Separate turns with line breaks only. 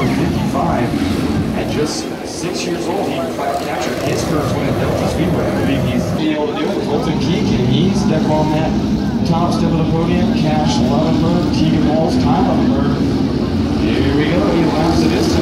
number 55. At just six years old, he captured his first win at Delta Speedway. I believe he's able to do it with Wilton can he step on that top step of the podium. Cash Lovenburg, Tegan Walls, Ty Lovenburg. Here we go, he laps it this.